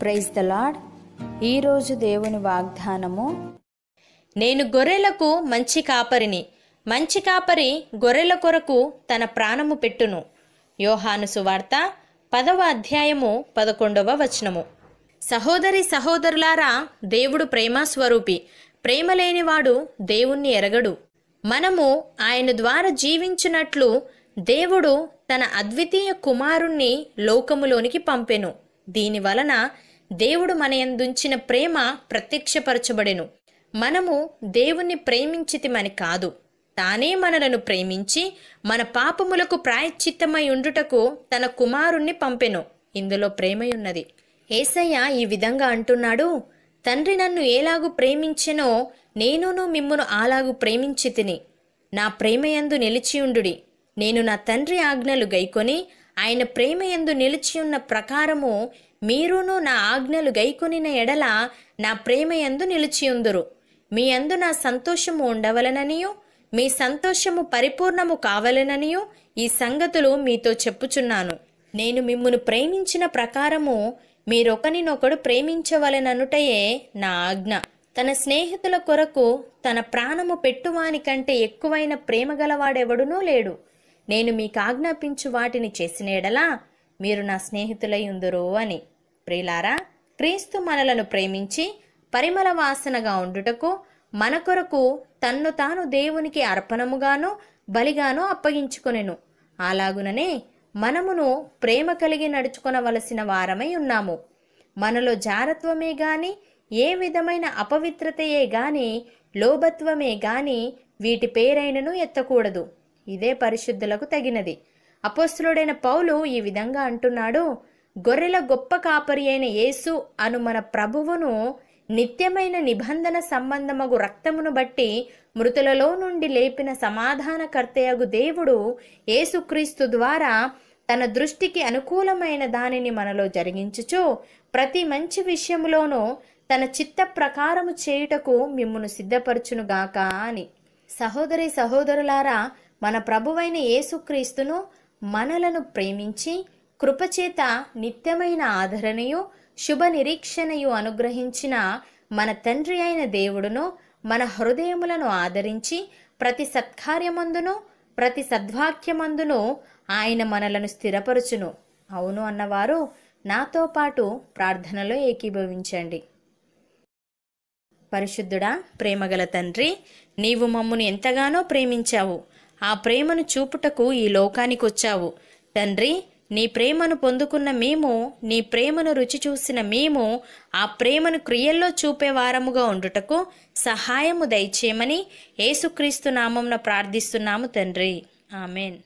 Praise the lord ఈరోజు దేవుని వాగ్దానము నేను గొర్రెలకు మంచి కాపరిని మంచి కాపరి గొర్రెల కొరకు తన ప్రాణము పెట్టును. యోహాను సువార్త పదవ అధ్యాయము పదకొండవ వచనము. సహోదరి సహోదరులారా దేవుడు ప్రేమస్వరూపి ప్రేమ లేనివాడు దేవుణ్ణి ఎరగడు. మనము ఆయన ద్వారా జీవించినట్లు దేవుడు తన అద్వితీయ కుమారుణ్ణి లోకములోనికి పంపెను. దీని వలన దేవుడు మన ఎందుంచిన ప్రేమ ప్రత్యక్షపరచబడెను. మనము దేవుణ్ణి ప్రేమించితిమని కాదు. తానే మనలను ప్రేమించి మన పాపములకు ప్రాయశ్చిత్తమై ఉండుటకు తన కుమారుణ్ణి పంపెను. ఇందులో ప్రేమయున్నది. ఏసయ్య ఈ విధంగా అంటున్నాడు తండ్రి నన్ను ఏలాగు ప్రేమించెనో నేనును మిమ్మును ఆలాగు ప్రేమించి తిని నా ప్రేమయందు నిలిచియుండుడి. నేను నా తండ్రి ఆజ్ఞలు గైకొని ఆయన ప్రేమయందు నిలిచియున్న ప్రకారము మీరును నా ఆజ్ఞలు గైకొనిన ఎడల నా ప్రేమయందు నిలిచియుందురు. మీ అందు నా సంతోషము ఉండవలననియు మీ సంతోషము పరిపూర్ణము కావలననియు ఈ సంగతులు మీతో చెప్పుచున్నాను. నేను మిమ్మును ప్రేమించిన ప్రకారము మీరొకనినొకడు ప్రేమించవలననుటయే నా ఆజ్ఞ. తన స్నేహితుల కొరకు తన ప్రాణము పెట్టువాని కంటే ఎక్కువైన ప్రేమ గలవాడెవడునూ లేడు. నేను మీకు ఆజ్ఞాపించు వాటిని చేసిన ఎడలా మీరు నా స్నేహితులై ఉందరు అని. ప్రియులారా క్రీస్తు మనలను ప్రేమించి పరిమళ వాసనగా ఉండుటకు మన కొరకు తన్ను తాను దేవునికి అర్పణముగాను బలిగాను అప్పగించుకొనెను. అలాగుననే మనమును ప్రేమ కలిగి నడుచుకొనవలసిన వారమై ఉన్నాము. మనలో జారత్వమే గాని ఏ విధమైన అపవిత్రతయే గాని లోభత్వమే గాని వీటి పేరైనను ఎత్తకూడదు. ఇదే పరిశుద్ధులకు తగినది. అపోస్తులుడైన పౌలు ఈ విధంగా అంటున్నాడు గొర్రెల గొప్ప కాపరి అయిన యేసు అను మన ప్రభువును నిత్యమైన నిబంధన సంబంధమగు రక్తమును బట్టి మృతులలో నుండి లేపిన సమాధానకర్తయగు దేవుడు యేసుక్రీస్తు ద్వారా తన దృష్టికి అనుకూలమైన దానిని మనలో జరిగించుచు ప్రతి మంచి విషయములోనూ తన చిత్త ప్రకారము చేయుటకు మిమ్మును సిద్ధపరచునుగాక అని. సహోదరి సహోదరులారా మన ప్రభువైన యేసుక్రీస్తును మనలను ప్రేమించి కృపచేత నిత్యమైన ఆదరణయు శుభ నిరీక్షణయు అనుగ్రహించిన మన తండ్రి అయిన దేవుడును మన హృదయములను ఆదరించి ప్రతి సత్కార్యమందును ప్రతి సద్వాక్యమందును ఆయన మనలను స్థిరపరచును. అవును అన్నవారు నాతో పాటు ప్రార్థనలో ఏకీభవించండి. పరిశుద్ధుడా ప్రేమగల తండ్రి నీవు మమ్మును ఎంతగానో ప్రేమించావు. ఆ ప్రేమను చూపుటకు ఈ లోకానికి వచ్చావు తండ్రి నీ ప్రేమను పొందుకున్న మేము నీ ప్రేమను రుచి చూసిన మేము ఆ ప్రేమను క్రియల్లో చూపేవారముగా ఉండుటకు సహాయము దయచేయమని యేసుక్రీస్తు నామంన ప్రార్థిస్తున్నాము తండ్రి. ఆమెన్.